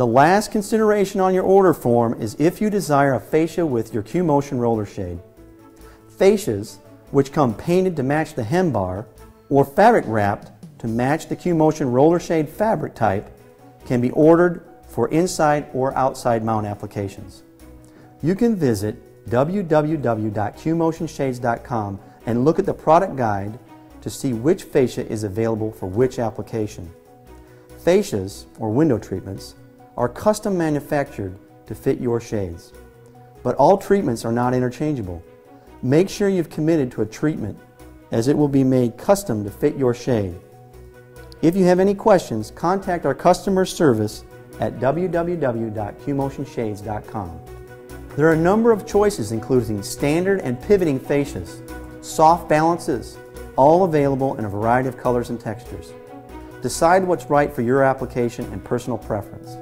The last consideration on your order form is if you desire a fascia with your Q-Motion roller shade. Fascias, which come painted to match the hem bar, or fabric wrapped to match the Q-Motion roller shade fabric type, can be ordered for inside or outside mount applications. You can visit www.qmotionshades.com and look at the product guide to see which fascia is available for which application. Fascias, or window treatments, are custom manufactured to fit your shades. But all treatments are not interchangeable. Make sure you've committed to a treatment as it will be made custom to fit your shade. If you have any questions, contact our customer service at www.qmotionshades.com. There are a number of choices including standard and pivoting fascias, soft balances, all available in a variety of colors and textures. Decide what's right for your application and personal preference.